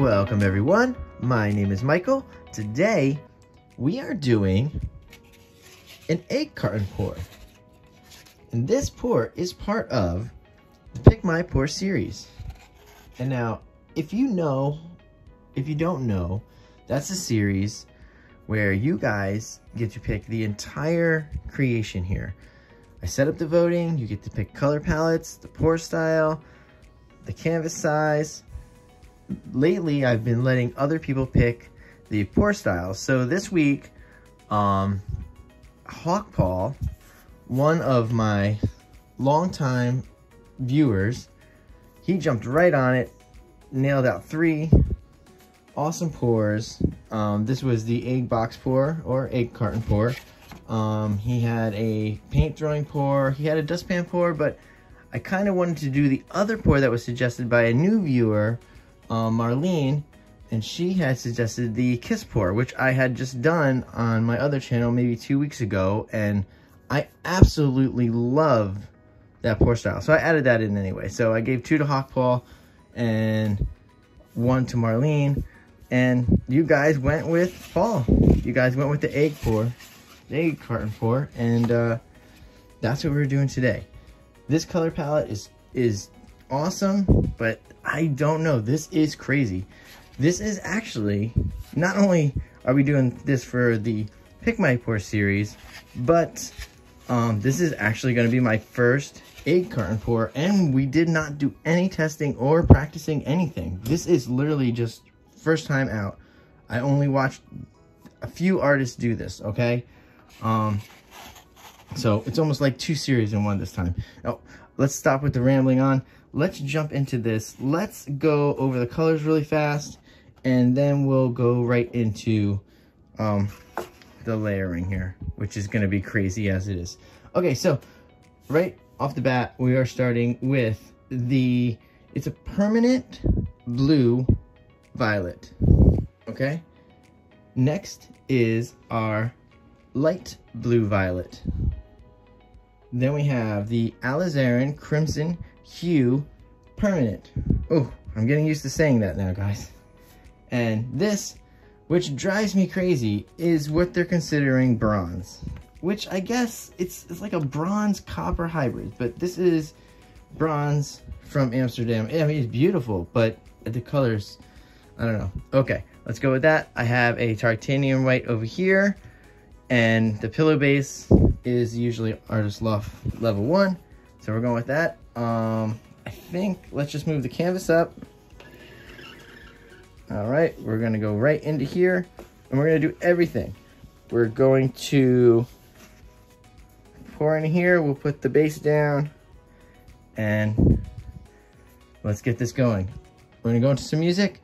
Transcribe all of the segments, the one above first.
Welcome everyone, my name is Michael. Today, we are doing an egg carton pour. And this pour is part of the Pick My Pour series. And now, if you know, if you don't know, that's a series where you guys get to pick the entire creation here. I set up the voting, you get to pick color palettes, the pour style, the canvas size. Lately, I've been letting other people pick the pour style. So this week, um, Hawk Paul, one of my longtime viewers, he jumped right on it, nailed out three awesome pours. Um, this was the egg box pour or egg carton pour. Um, he had a paint drawing pour, he had a dustpan pour, but I kind of wanted to do the other pour that was suggested by a new viewer, um, Marlene, and she had suggested the kiss pour, which I had just done on my other channel maybe two weeks ago, and I absolutely love that pour style. So I added that in anyway. So I gave two to Hawk Paul and one to Marlene, and you guys went with Paul. You guys went with the egg pour, the egg carton pour, and uh, that's what we're doing today. This color palette is is awesome, but I don't know. This is crazy. This is actually, not only are we doing this for the Pick My Pour series, but um, this is actually going to be my first egg carton pour, and we did not do any testing or practicing anything. This is literally just first time out. I only watched a few artists do this, okay? Um, so it's almost like two series in one this time. Now, let's stop with the rambling on. Let's jump into this. Let's go over the colors really fast, and then we'll go right into um, the layering here, which is going to be crazy as it is. Okay, so right off the bat, we are starting with the, it's a permanent blue violet, okay? Next is our light blue violet. Then we have the Alizarin Crimson Hue Permanent. Oh, I'm getting used to saying that now, guys. And this, which drives me crazy, is what they're considering bronze. Which I guess it's, it's like a bronze copper hybrid, but this is bronze from Amsterdam. I mean, it's beautiful, but the colors, I don't know. Okay, let's go with that. I have a titanium white over here, and the pillow base is usually Artist Loft level one. So we're going with that. Um, I think, let's just move the canvas up. All right, we're gonna go right into here and we're gonna do everything. We're going to pour in here, we'll put the base down and let's get this going. We're gonna go into some music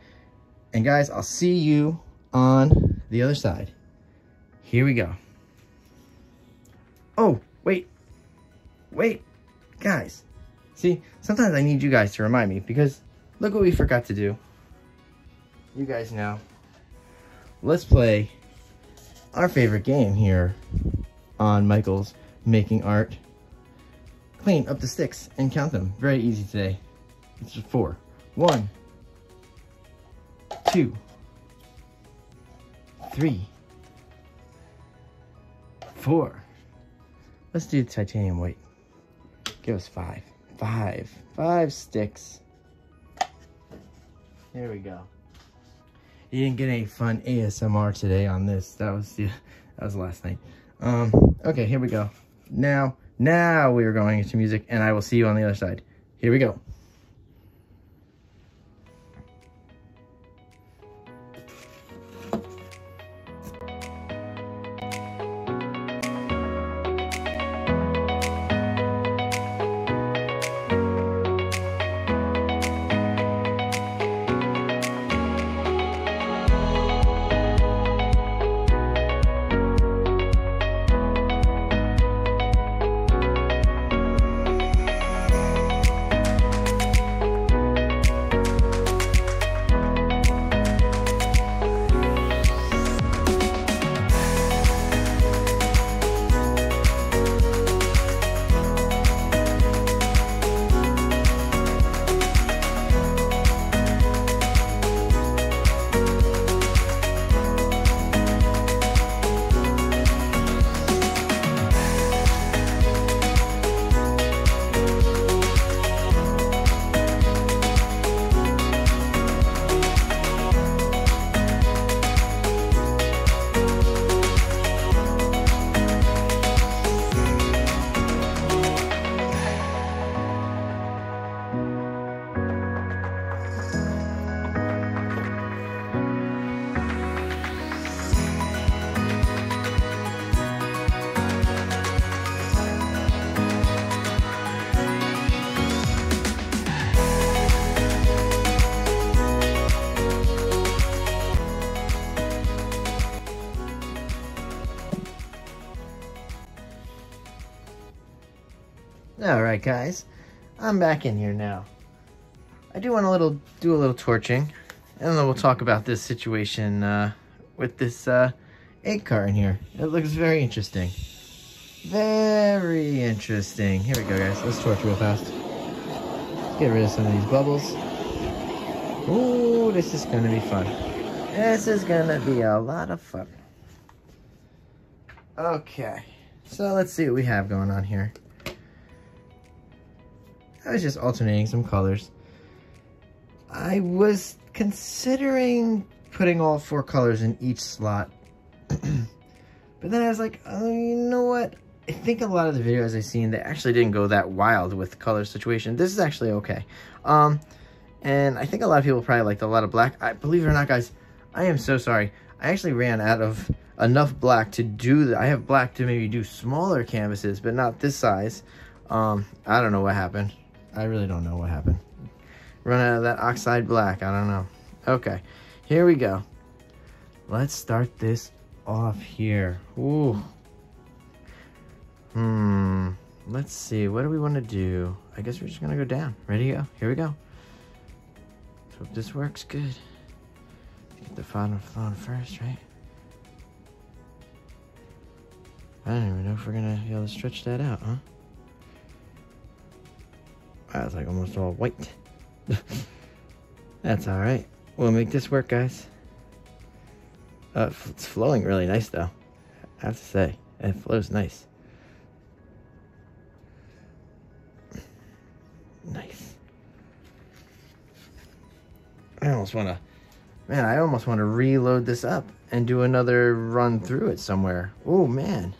and guys, I'll see you on the other side. Here we go. Oh, wait. Wait. Guys. See, sometimes I need you guys to remind me because look what we forgot to do. You guys know. Let's play our favorite game here on Michael's Making Art. Clean up the sticks and count them. Very easy today. It's just four. One, two, three, four. Let's do titanium white. Give us five. Five. Five sticks. There we go. You didn't get any fun ASMR today on this. That was the that was last night. Um, okay, here we go. Now, now we are going into music, and I will see you on the other side. Here we go. Guys, I'm back in here now. I do want to little do a little torching, and then we'll talk about this situation uh, with this uh, egg carton here. It looks very interesting. Very interesting. Here we go, guys. Let's torch real fast. Let's get rid of some of these bubbles. Ooh, this is gonna be fun. This is gonna be a lot of fun. Okay, so let's see what we have going on here. I was just alternating some colors. I was considering putting all four colors in each slot. but then I was like, oh, you know what? I think a lot of the videos I've seen, they actually didn't go that wild with color situation. This is actually okay. Um, and I think a lot of people probably liked a lot of black. I Believe it or not, guys, I am so sorry. I actually ran out of enough black to do that. I have black to maybe do smaller canvases, but not this size. Um, I don't know what happened. I really don't know what happened. Run out of that oxide black. I don't know. Okay, here we go. Let's start this off here. Ooh. Hmm. Let's see. What do we want to do? I guess we're just going to go down. Ready to go? Here we go. Hope this works good. Get the bottom flowing first, right? I don't even know if we're going to be able to stretch that out, huh? That's like almost all white. That's all right. We'll make this work, guys. Uh, it's flowing really nice, though. I have to say, it flows nice. Nice. I almost want to, man, I almost want to reload this up and do another run through it somewhere. Oh, man.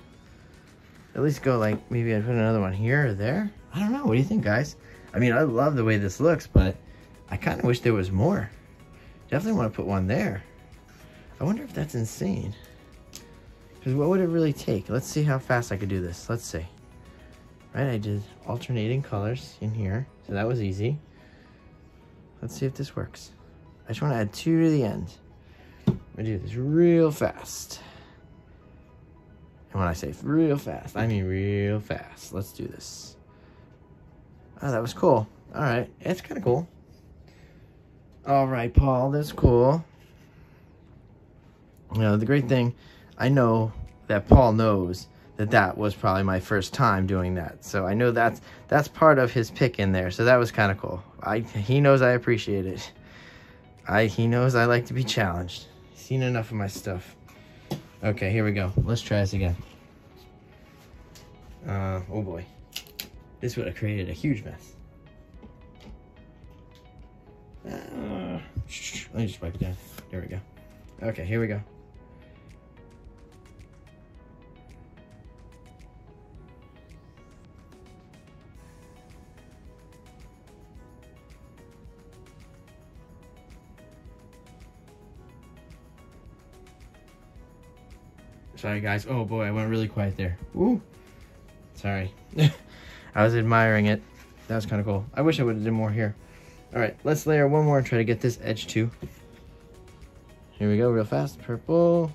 At least go like, maybe I put another one here or there. I don't know. What do you think, guys? I mean, I love the way this looks, but I kind of wish there was more. Definitely want to put one there. I wonder if that's insane. Because what would it really take? Let's see how fast I could do this. Let's see. Right, I did alternating colors in here. So that was easy. Let's see if this works. I just want to add two to the end. I'm going to do this real fast. And when I say real fast, I mean real fast. Let's do this. Oh, that was cool. All right, it's kind of cool. All right, Paul, that's cool. You know, the great thing, I know that Paul knows that that was probably my first time doing that. So I know that's that's part of his pick in there. So that was kind of cool. I he knows I appreciate it. I he knows I like to be challenged. Seen enough of my stuff. Okay, here we go. Let's try this again. Uh, oh boy. This would have created a huge mess. Uh, let me just wipe it down. There we go. Okay, here we go. Sorry guys. Oh boy, I went really quiet there. Ooh. Sorry. I was admiring it. That was kind of cool. I wish I would have done more here. All right, let's layer one more and try to get this edge too. Here we go, real fast. Purple.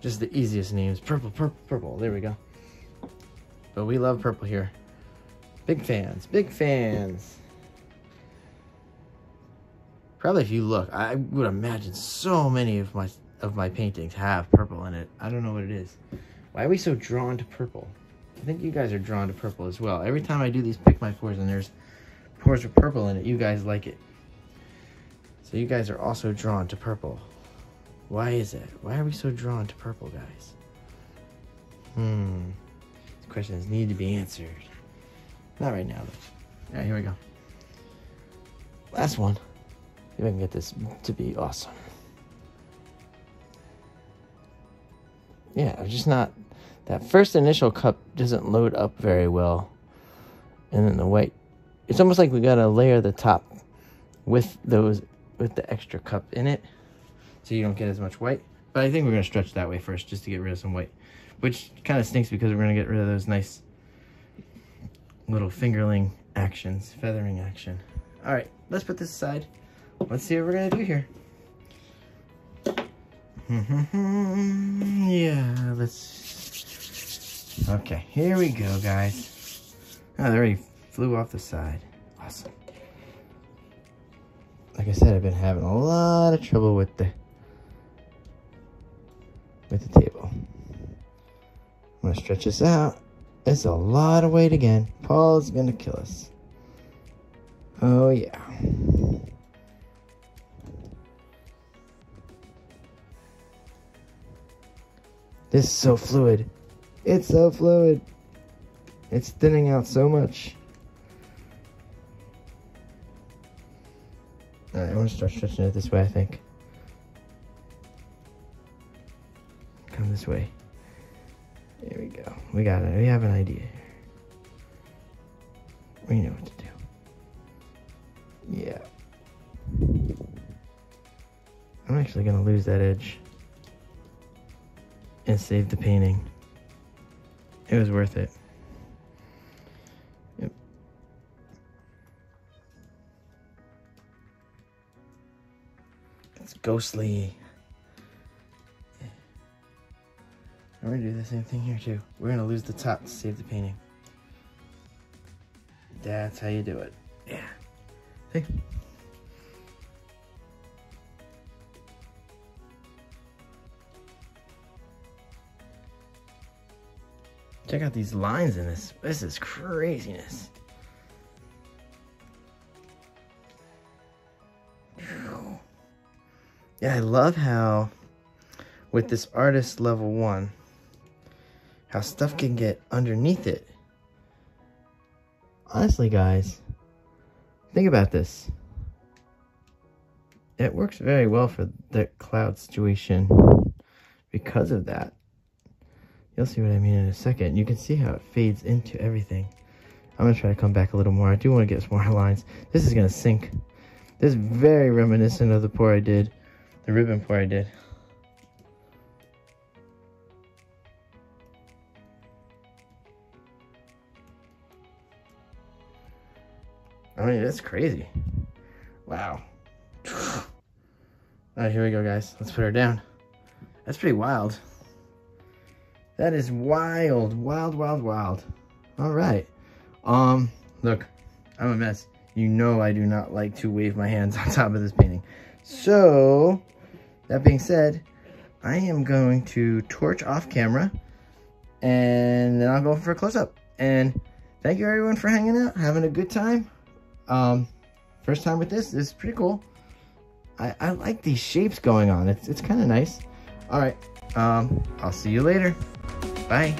Just the easiest names. Purple, purple, purple. There we go. But we love purple here. Big fans, big fans. Probably if you look, I would imagine so many of my of my paintings have purple in it. I don't know what it is. Why are we so drawn to purple? I think you guys are drawn to purple as well. Every time I do these pick my pours and there's pours with purple in it, you guys like it. So you guys are also drawn to purple. Why is it? Why are we so drawn to purple, guys? Hmm. These questions need to be answered. Not right now, though. Alright, here we go. Last one. See if I can get this to be awesome. Yeah, I'm just not. That first initial cup doesn't load up very well. And then the white, it's almost like we gotta layer the top with those, with the extra cup in it. So you don't get as much white. But I think we're gonna stretch that way first just to get rid of some white. Which kind of stinks because we're gonna get rid of those nice little fingerling actions, feathering action. All right, let's put this aside. Let's see what we're gonna do here. Mm-hmm. yeah, let's Okay, here we go, guys. Oh, they already flew off the side. Awesome. Like I said, I've been having a lot of trouble with the with the table. I'm gonna stretch this out. It's a lot of weight again. Paul's gonna kill us. Oh yeah. This is so fluid. It's so fluid. It's thinning out so much. Alright, I want to start stretching it this way, I think. Come this way. There we go. We got it. We have an idea. We know what to do. Yeah. I'm actually going to lose that edge and save the painting. It was worth it. It's ghostly. I'm gonna do the same thing here too. We're gonna lose the top to save the painting. That's how you do it. Yeah. See? Check out these lines in this. This is craziness. Yeah, I love how with this artist level one, how stuff can get underneath it. Honestly, guys, think about this. It works very well for the cloud situation because of that. You'll see what I mean in a second. You can see how it fades into everything. I'm going to try to come back a little more. I do want to get some more lines. This is going to sink. This is very reminiscent of the pour I did. The ribbon pour I did. I mean, that's crazy. Wow. All right, here we go, guys. Let's put her down. That's pretty wild. That is wild, wild, wild, wild. All right. Um, look, I'm a mess. You know I do not like to wave my hands on top of this painting. So, that being said, I am going to torch off camera and then I'll go for a close-up. And thank you everyone for hanging out, having a good time. Um, first time with this, this is pretty cool. I, I like these shapes going on. It's, it's kind of nice. All right, um, I'll see you later. Bye.